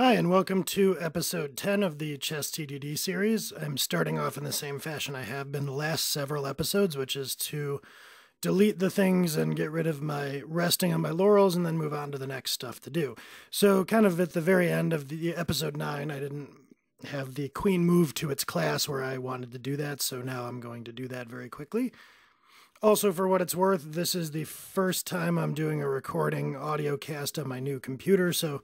Hi, and welcome to episode 10 of the Chess TDD series. I'm starting off in the same fashion I have been the last several episodes, which is to delete the things and get rid of my resting on my laurels and then move on to the next stuff to do. So, kind of at the very end of the episode 9, I didn't have the queen move to its class where I wanted to do that, so now I'm going to do that very quickly. Also, for what it's worth, this is the first time I'm doing a recording audio cast on my new computer, so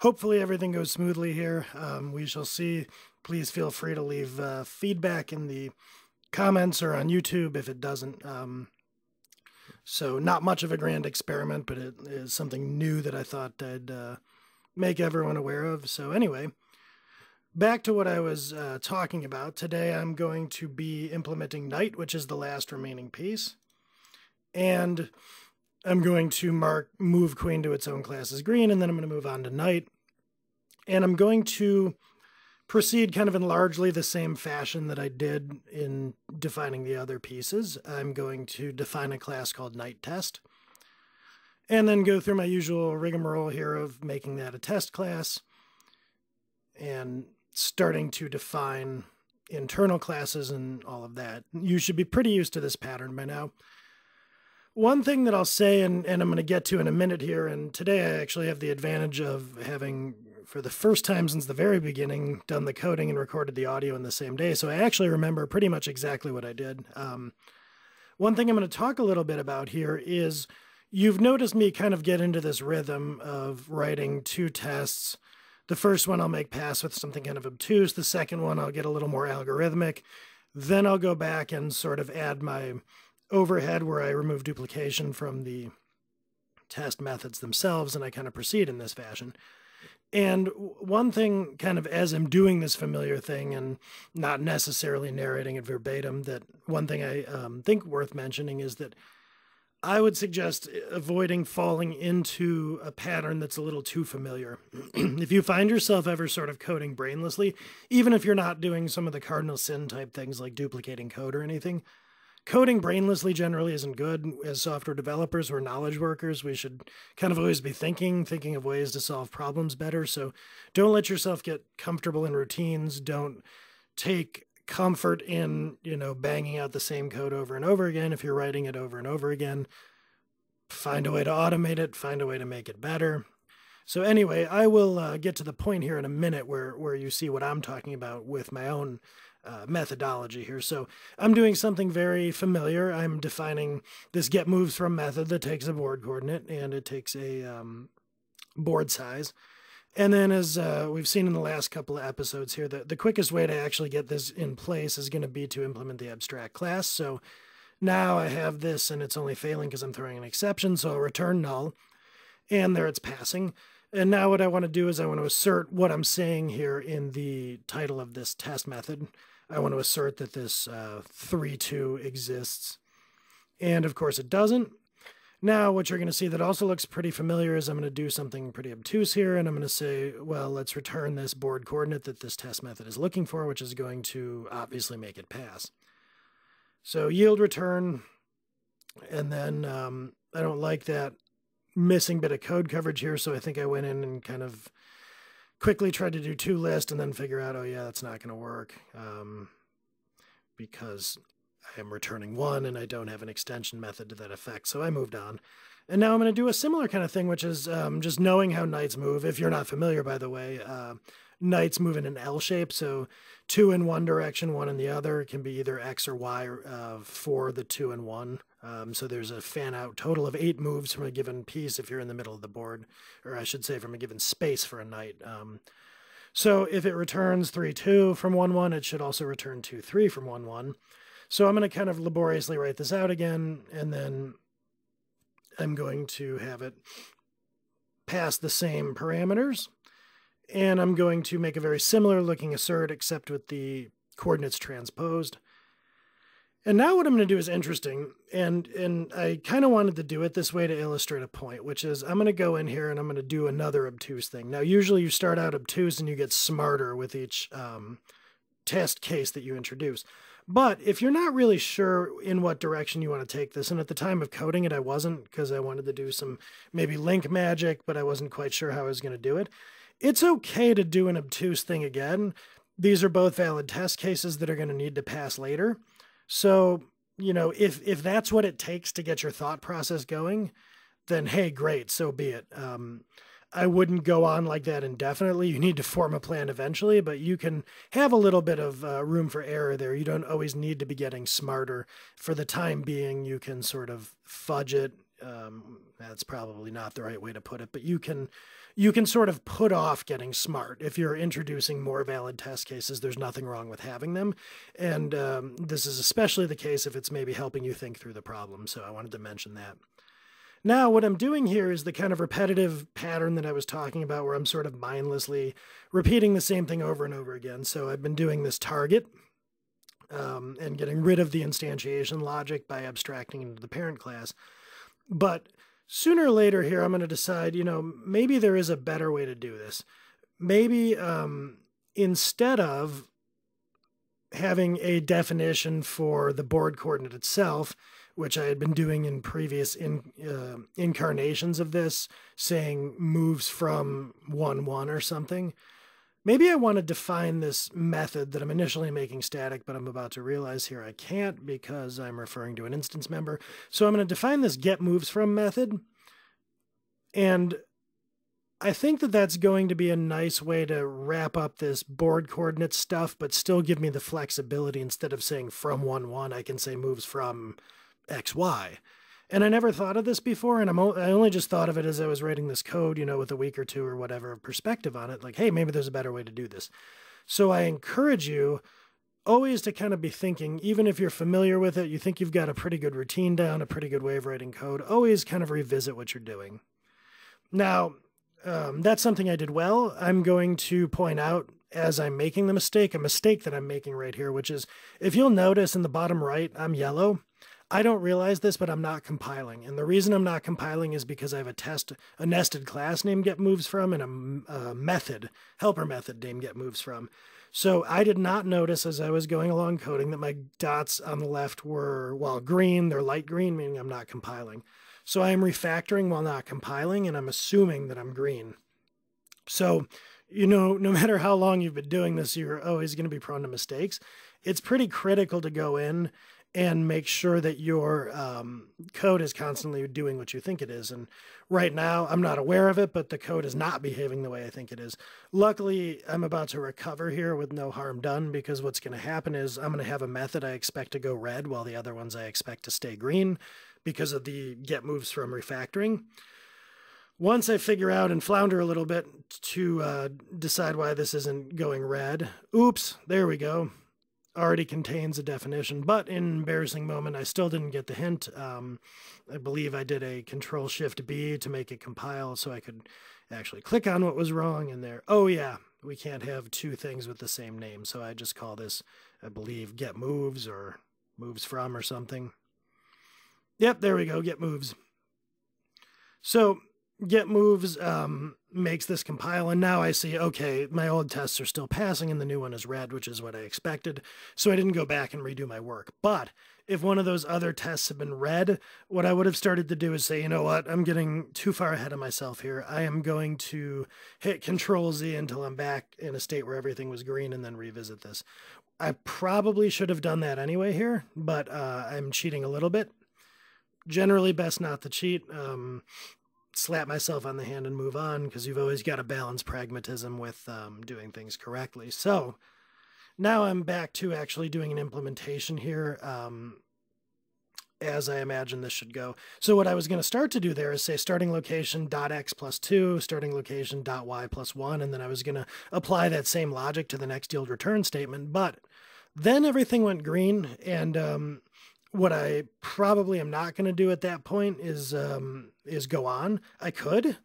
hopefully everything goes smoothly here. Um, we shall see. Please feel free to leave uh, feedback in the comments or on YouTube if it doesn't. Um, so not much of a grand experiment, but it is something new that I thought I'd uh, make everyone aware of. So anyway, back to what I was uh, talking about. Today I'm going to be implementing knight, which is the last remaining piece. And I'm going to mark move queen to its own class as green, and then I'm going to move on to knight. And I'm going to proceed kind of in largely the same fashion that I did in defining the other pieces. I'm going to define a class called knight test, and then go through my usual rigmarole here of making that a test class and starting to define internal classes and all of that. You should be pretty used to this pattern by now. One thing that I'll say, and, and I'm going to get to in a minute here, and today I actually have the advantage of having, for the first time since the very beginning, done the coding and recorded the audio in the same day. So I actually remember pretty much exactly what I did. Um, one thing I'm going to talk a little bit about here is you've noticed me kind of get into this rhythm of writing two tests. The first one I'll make pass with something kind of obtuse. The second one I'll get a little more algorithmic. Then I'll go back and sort of add my overhead where I remove duplication from the test methods themselves, and I kind of proceed in this fashion. And one thing, kind of as I'm doing this familiar thing and not necessarily narrating it verbatim, that one thing I um, think worth mentioning is that I would suggest avoiding falling into a pattern that's a little too familiar. if you find yourself ever sort of coding brainlessly, even if you're not doing some of the cardinal sin type things like duplicating code or anything, coding brainlessly generally isn't good. As software developers or knowledge workers, we should kind of always be thinking, thinking of ways to solve problems better. So don't let yourself get comfortable in routines. Don't take comfort in, you know, banging out the same code over and over again. If you're writing it over and over again, find a way to automate it, find a way to make it better. So anyway, I will uh, get to the point here in a minute where where you see what I'm talking about with my own uh, methodology here. So I'm doing something very familiar. I'm defining this get moves from method that takes a board coordinate and it takes a um, board size. And then as uh, we've seen in the last couple of episodes here, the, the quickest way to actually get this in place is going to be to implement the abstract class. So now I have this and it's only failing because I'm throwing an exception. So I'll return null and there it's passing. And now what I want to do is I want to assert what I'm saying here in the title of this test method. I want to assert that this uh, 3-2 exists. And of course it doesn't. Now what you're going to see that also looks pretty familiar is I'm going to do something pretty obtuse here, and I'm going to say, well, let's return this board coordinate that this test method is looking for, which is going to obviously make it pass. So yield return, and then um, I don't like that missing bit of code coverage here, so I think I went in and kind of quickly tried to do ToList and then figure out, oh yeah, that's not going to work um, because I am returning one and I don't have an extension method to that effect. So I moved on. And now I'm going to do a similar kind of thing, which is um, just knowing how knights move. If you're not familiar, by the way, uh, knights move in an L shape. So two in one direction, one in the other. It can be either X or Y uh, for the two and one. Um, so there's a fan out total of eight moves from a given piece if you're in the middle of the board, or I should say from a given space for a knight. Um, so if it returns 3 2 from 1 1, it should also return 2 3 from 1 1. So I'm going to kind of laboriously write this out again, and then I'm going to have it pass the same parameters. And I'm going to make a very similar looking assert, except with the coordinates transposed. And now what I'm going to do is interesting, and and I kind of wanted to do it this way to illustrate a point, which is I'm going to go in here and I'm going to do another obtuse thing. Now, usually you start out obtuse and you get smarter with each um, test case that you introduce. But if you're not really sure in what direction you want to take this, and at the time of coding it, I wasn't because I wanted to do some maybe LINQ magic, but I wasn't quite sure how I was going to do it it's okay to do an obtuse thing again. These are both valid test cases that are going to need to pass later. So, you know, if if that's what it takes to get your thought process going, then hey, great, so be it. Um, I wouldn't go on like that indefinitely. You need to form a plan eventually, but you can have a little bit of uh, room for error there. You don't always need to be getting smarter. For the time being, you can sort of fudge it. Um, that's probably not the right way to put it, but you can you can sort of put off getting smart if you're introducing more valid test cases. There's nothing wrong with having them, and um, this is especially the case if it's maybe helping you think through the problem. So I wanted to mention that. Now, what I'm doing here is the kind of repetitive pattern that I was talking about, where I'm sort of mindlessly repeating the same thing over and over again. So I've been doing this target um, and getting rid of the instantiation logic by abstracting into the parent class. But sooner or later here, I'm going to decide, you know, maybe there is a better way to do this. Maybe um, instead of having a definition for the board coordinate itself, which I had been doing in previous in, uh, incarnations of this, saying moves from 1 1 or something. Maybe I want to define this method that I'm initially making static, but I'm about to realize here I can't because I'm referring to an instance member. So I'm going to define this get moves from method. And I think that that's going to be a nice way to wrap up this board coordinate stuff, but still give me the flexibility. Instead of saying from 1 1, I can say moves from XY. And I never thought of this before, and I'm o- I only just thought of it as I was writing this code, you know, with a week or two or whatever perspective on it. Like, hey, maybe there's a better way to do this. So I encourage you always to kind of be thinking, even if you're familiar with it, you think you've got a pretty good routine down, a pretty good way of writing code, always kind of revisit what you're doing. Now, um, that's something I did well. I'm going to point out as I'm making the mistake, a mistake that I'm making right here, which is if you'll notice in the bottom right, I'm yellow. I don't realize this, but I'm not compiling. And the reason I'm not compiling is because I have a test, a nested class name get moves from, and a, a method, helper method name get moves from. So I did not notice as I was going along coding that my dots on the left were, well, green, they're light green, meaning I'm not compiling. So I am refactoring while not compiling, and I'm assuming that I'm green. So, you know, no matter how long you've been doing this, you're always going to be prone to mistakes. It's pretty critical to go in and make sure that your um, code is constantly doing what you think it is. And right now, I'm not aware of it, but the code is not behaving the way I think it is. Luckily, I'm about to recover here with no harm done because what's going to happen is I'm going to have a method I expect to go red while the other ones I expect to stay green because of the get moves from refactoring. Once I figure out and flounder a little bit to uh, decide why this isn't going red, oops, there we go already contains a definition, but in embarrassing moment, I still didn't get the hint. Um, I believe I did a Control Shift B to make it compile so I could actually click on what was wrong in there. Oh yeah, we can't have two things with the same name, so I just call this, I believe, get moves or moves from or something. Yep, there we go, get moves. So get moves um, makes this compile and now I see okay my old tests are still passing and the new one is red which is what I expected. So I didn't go back and redo my work. But if one of those other tests had been red what I would have started to do is say you know what? I'm getting too far ahead of myself here. I am going to hit control Z until I'm back in a state where everything was green and then revisit this. I probably should have done that anyway here but uh, I'm cheating a little bit. Generally best not to cheat. Um, slap myself on the hand and move on because you've always got to balance pragmatism with um, doing things correctly. So now I'm back to actually doing an implementation here um, as I imagine this should go. So what I was going to start to do there is say starting location dot x plus 2, starting location dot y plus 1, and then I was going to apply that same logic to the next yield return statement. But then everything went green and um, what I probably am not going to do at that point is um, is go on. I could,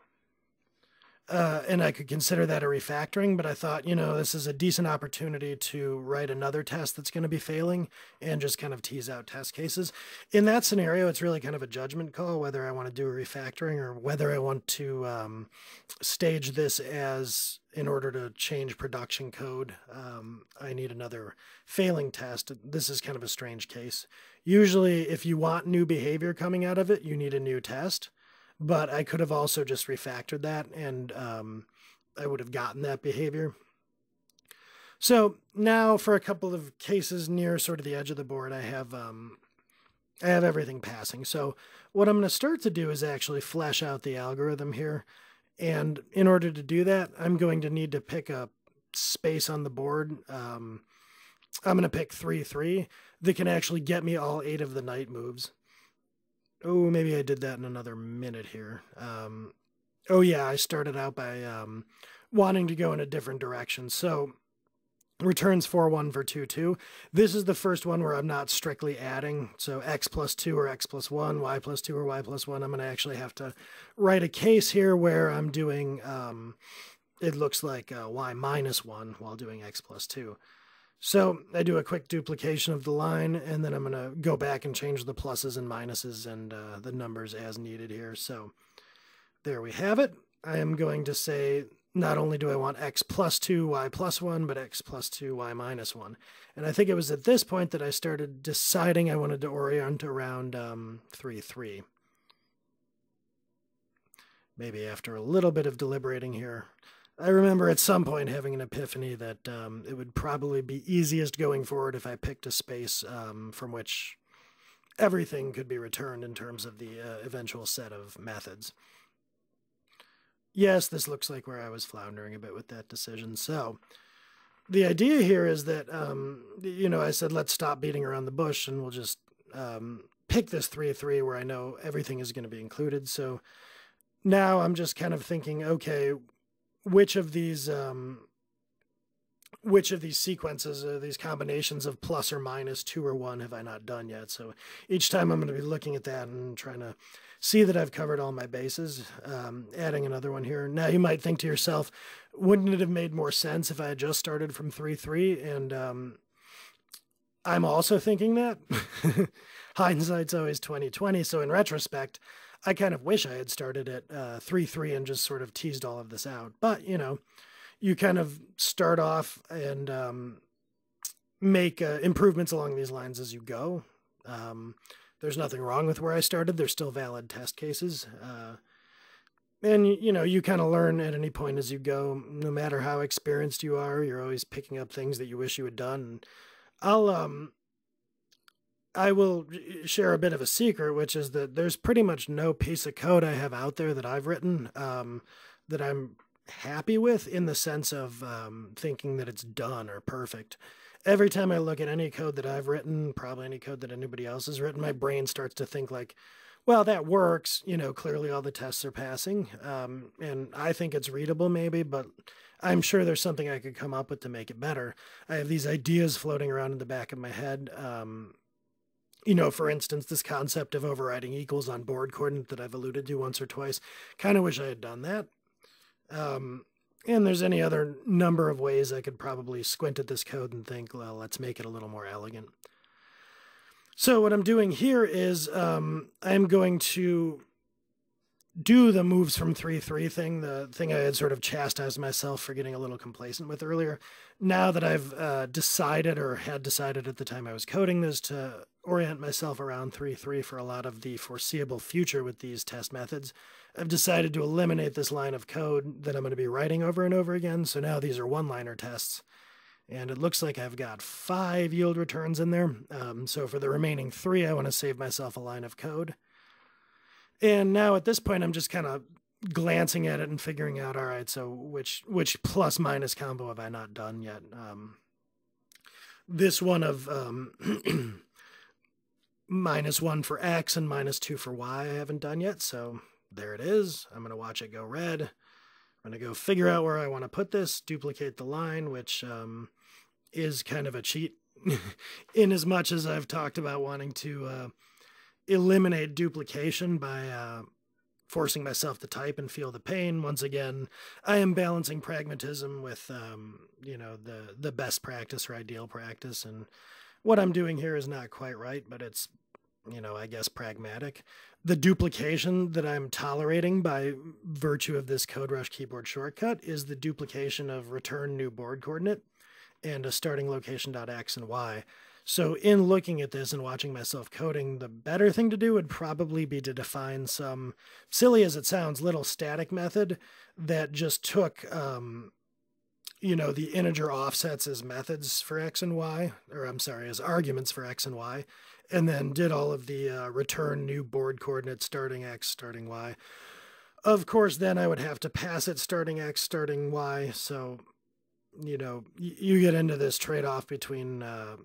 uh, and I could consider that a refactoring. But I thought, you know, this is a decent opportunity to write another test that's going to be failing and just kind of tease out test cases. In that scenario, it's really kind of a judgment call whether I want to do a refactoring or whether I want to um, stage this as in order to change production code. Um, I need another failing test. This is kind of a strange case Usually, if you want new behavior coming out of it, you need a new test. But I could have also just refactored that and um, I would have gotten that behavior. So now for a couple of cases near sort of the edge of the board, I have um, I have everything passing. So what I'm going to start to do is actually flesh out the algorithm here. And in order to do that, I'm going to need to pick a space on the board. Um, I'm going to pick 3 3 that can actually get me all eight of the knight moves. Oh, maybe I did that in another minute here. Um, oh, yeah, I started out by um, wanting to go in a different direction. So returns 4 1 for 2 2. This is the first one where I'm not strictly adding. So x plus 2 or x plus 1, y plus 2 or y plus 1. I'm going to actually have to write a case here where I'm doing, um, it looks like uh, y minus 1 while doing x plus 2. So I do a quick duplication of the line, and then I'm going to go back and change the pluses and minuses and uh, the numbers as needed here. So there we have it. I am going to say not only do I want x plus 2, y plus 1, but x plus 2, y minus 1. And I think it was at this point that I started deciding I wanted to orient around um, 3, 3. Maybe after a little bit of deliberating here. I remember at some point having an epiphany that um, it would probably be easiest going forward if I picked a space um, from which everything could be returned in terms of the uh, eventual set of methods yes, this looks like where I was floundering a bit with that decision. So the idea here is that, um, you know, I said, let's stop beating around the bush and we'll just um, pick this 3 3 where I know everything is going to be included. So now I'm just kind of thinking, okay, which of these. Um, which of these sequences, uh, these combinations of plus or minus two or one, have I not done yet? So each time I'm going to be looking at that and trying to see that I've covered all my bases, um, adding another one here. Now you might think to yourself, wouldn't it have made more sense if I had just started from 3-3? And um, I'm also thinking that. Hindsight's always 2020. So in retrospect, I kind of wish I had started at 3-3 uh, and just sort of teased all of this out. But, you know, you kind of start off and um, make uh, improvements along these lines as you go. Um, there's nothing wrong with where I started. There's still valid test cases. Uh, and, you know, you kind of learn at any point as you go, no matter how experienced you are, you're always picking up things that you wish you had done. I'll, um, I will share a bit of a secret, which is that there's pretty much no piece of code I have out there that I've written um, that I'm happy with in the sense of um, thinking that it's done or perfect every time I look at any code that I've written, probably any code that anybody else has written, my brain starts to think like, well, that works. You know, clearly all the tests are passing. Um, and I think it's readable maybe, but I'm sure there's something I could come up with to make it better. I have these ideas floating around in the back of my head. Um, you know, for instance, this concept of overriding equals on board coordinate that I've alluded to once or twice. Kind of wish I had done that. Um, and there's any other number of ways I could probably squint at this code and think, well, let's make it a little more elegant. So what I'm doing here is um, I'm going to do the moves from 3-3 thing, the thing I had sort of chastised myself for getting a little complacent with earlier. Now that I've uh, decided or had decided at the time I was coding this to orient myself around 3-3 for a lot of the foreseeable future with these test methods, I've decided to eliminate this line of code that I'm going to be writing over and over again. So now these are one-liner tests. And it looks like I've got five yield returns in there. Um, so for the remaining three, I want to save myself a line of code. And now at this point, I'm just kind of glancing at it and figuring out, all right, so which which plus minus combo have I not done yet? Um, this one of um, minus one for X and minus two for Y I haven't done yet. So there it is. I'm going to watch it go red. I'm going to go figure out where I want to put this, duplicate the line, which um, is kind of a cheat in as much as I've talked about wanting to uh, eliminate duplication by uh, forcing myself to type and feel the pain. Once again, I am balancing pragmatism with, um, you know, the, the best practice or ideal practice. And what I'm doing here is not quite right, but it's you know, I guess pragmatic. The duplication that I'm tolerating by virtue of this Code Rush keyboard shortcut is the duplication of return new board coordinate and a starting location dot x and y. So, in looking at this and watching myself coding, the better thing to do would probably be to define some, silly as it sounds, little static method that just took, um, you know, the integer offsets as methods for x and y, or I'm sorry, as arguments for x and y, and then did all of the uh, return new board coordinates starting x, starting y. Of course, then I would have to pass it starting x, starting y. So, you know, you get into this trade off between uh,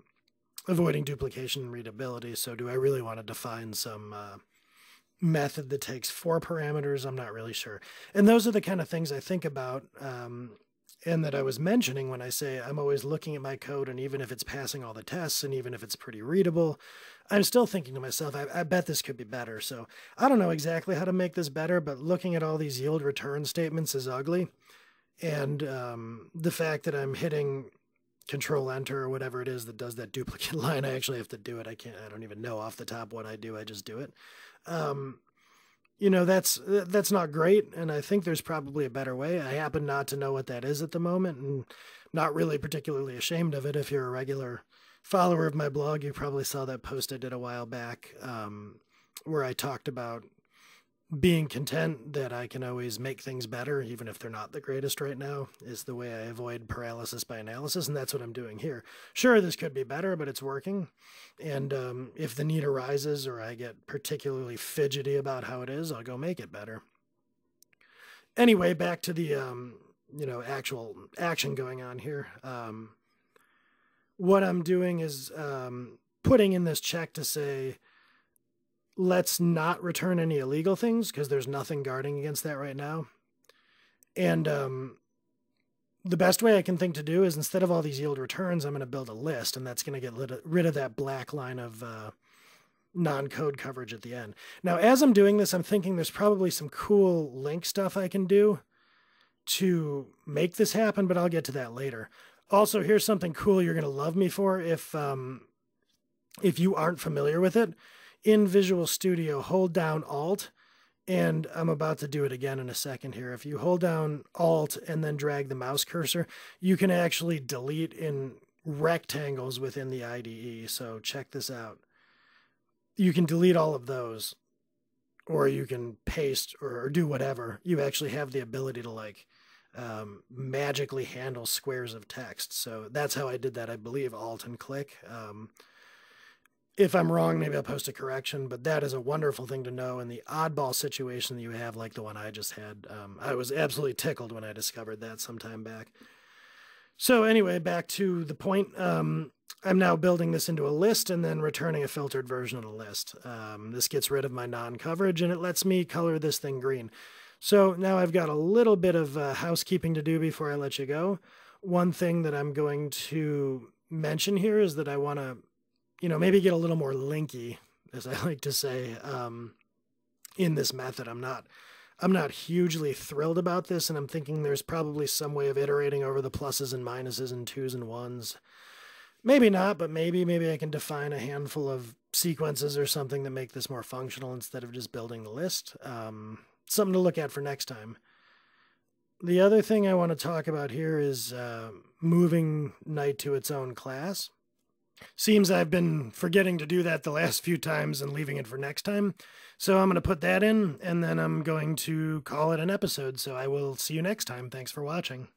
avoiding duplication and readability. So, do I really want to define some uh, method that takes four parameters? I'm not really sure. And those are the kind of things I think about. Um, and that I was mentioning when I say I'm always looking at my code, and even if it's passing all the tests, and even if it's pretty readable, I'm still thinking to myself, I, I, bet this could be better. So I don't know exactly how to make this better, but looking at all these yield return statements is ugly. And um, the fact that I'm hitting control enter or whatever it is that does that duplicate line, I actually have to do it. I can't, I don't even know off the top what I do. I just do it. Um, you know that's that's not great and i think there's probably a better way. I happen not to know what that is at the moment and not really particularly ashamed of it. If you're a regular follower of my blog you probably saw that post i did a while back um, where i talked about being content that I can always make things better, even if they're not the greatest right now, is the way I avoid paralysis by analysis. And that's what I'm doing here. Sure, this could be better, but it's working. And um, if the need arises or I get particularly fidgety about how it is, I'll go make it better. Anyway, back to the um, you know actual action going on here. Um, what I'm doing is um, putting in this check to say, let's not return any illegal things because there's nothing guarding against that right now. And um, the best way I can think to do is instead of all these yield returns, I'm going to build a list, and that's going to get rid of that black line of uh, non-code coverage at the end. Now, as I'm doing this, I'm thinking there's probably some cool LINQ stuff I can do to make this happen, but I'll get to that later. Also, here's something cool you're going to love me for if um, if you aren't familiar with it in Visual Studio, hold down Alt, and I'm about to do it again in a second here. If you hold down Alt and then drag the mouse cursor, you can actually delete in rectangles within the IDE. So check this out. You can delete all of those, or you can paste or, do whatever. You actually have the ability to like um, magically handle squares of text. So that's how I did that. I believe Alt and click. Um, if I'm wrong, maybe I'll post a correction, but that is a wonderful thing to know in the oddball situation that you have, like the one I just had. Um, I was absolutely tickled when I discovered that some time back. So, anyway, back to the point. Um, I'm now building this into a list and then returning a filtered version of the list. Um, this gets rid of my non coverage and it lets me color this thing green. So now I've got a little bit of uh, housekeeping to do before I let you go. One thing that I'm going to mention here is that I want to you know, maybe get a little more linky, as I like to say, um, in this method. I'm not I'm not hugely thrilled about this, and I'm thinking there's probably some way of iterating over the pluses and minuses and twos and ones. Maybe not, but maybe maybe I can define a handful of sequences or something that make this more functional instead of just building the list. Um, something to look at for next time. The other thing I want to talk about here is uh, moving Knight to its own class. Seems I've been forgetting to do that the last few times and leaving it for next time. So I'm going to put that in and then I'm going to call it an episode. So I will see you next time. Thanks for watching.